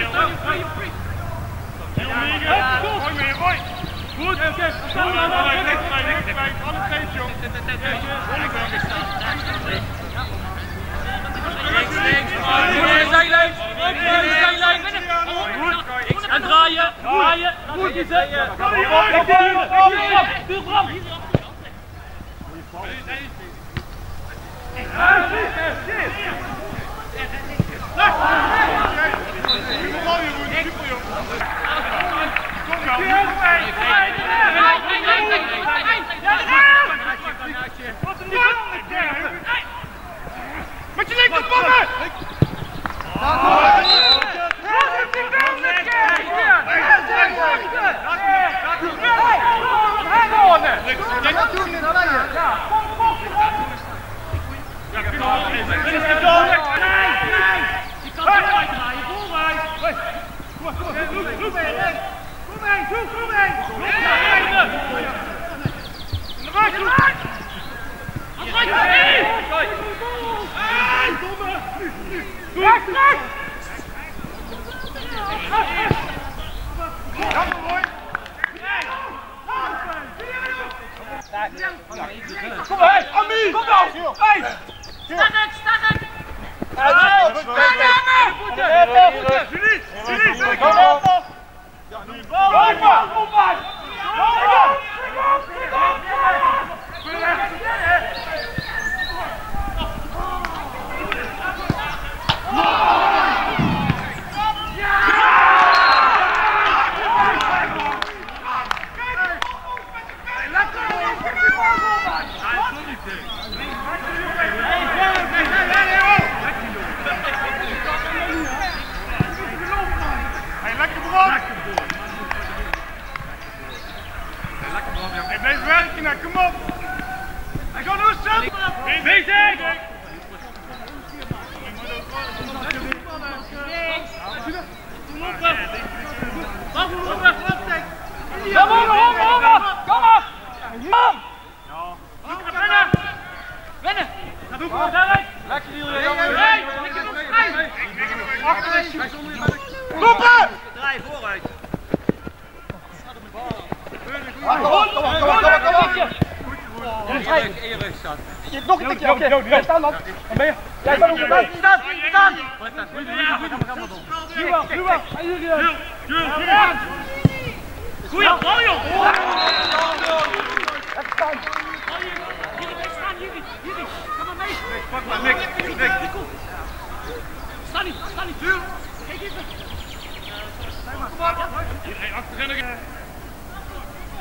Goed, alle twee jong. Links, links, links. Goed, En draaien, draaien. Goed, je zet. Start het! Start het! Start het! Go, go, go. Kom op! Hij gaat nog zelf! Bezig! Kom op, kom op, kom op! Man! Ja. Winnen! Winnen! Dat doe ik wel, Derek! Lekker hier, Jan! Hey! Ik heb nog vrij! Achterin! Koppen! Draai vooruit! Kom op, kom op, kom op, kom op. Staat. Je hebt nog een tikje, oké. Okay. Dan. Dan ben je. Jij bent op de Staan, staan. Nu wel, nu wel. Goeie bal, joh. Even staan. Jullie staan. Kom maar mee. Pak maar, Nick. Nick. Sta niet, sta niet. Kijk even. Kom maar. Achterin.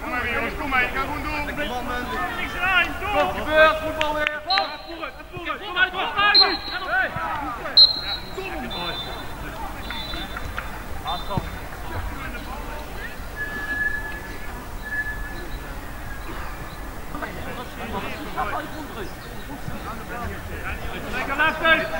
Kom maar jongens, kom maar, je kan goed doen. Niks aan, door! Wat gebeurt, voetbal weer? Voeren, voeren, kom uit, kom uit! Kom! Aanstel. Lekker laatst uit!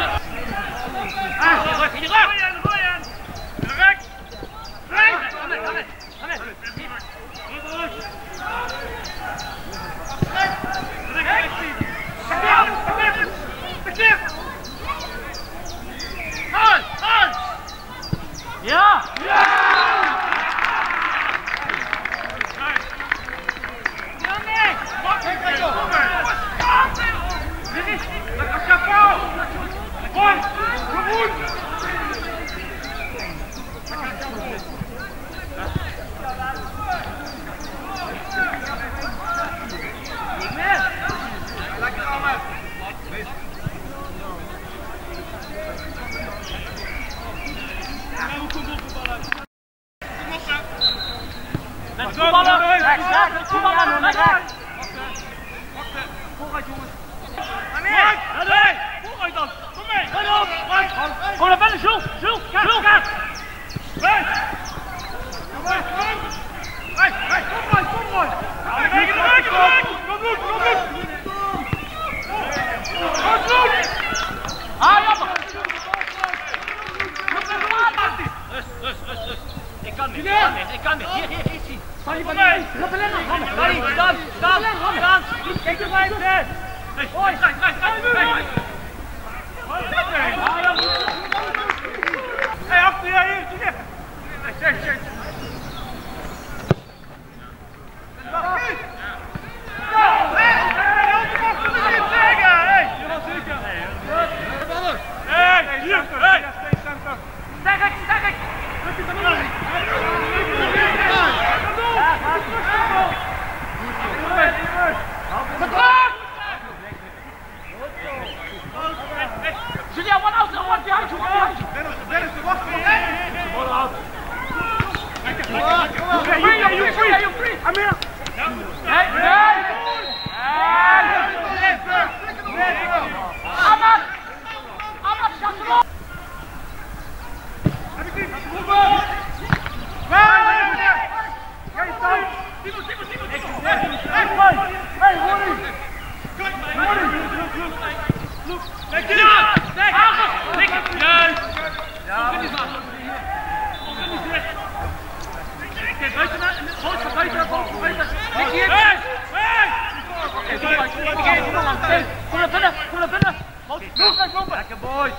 Bali, Bali, Bali. Kapellen nach vorne. Bali, stopp, stopp, stopp. Gegen die Seite. Rechts, rechts, rechts, rechts. Boys,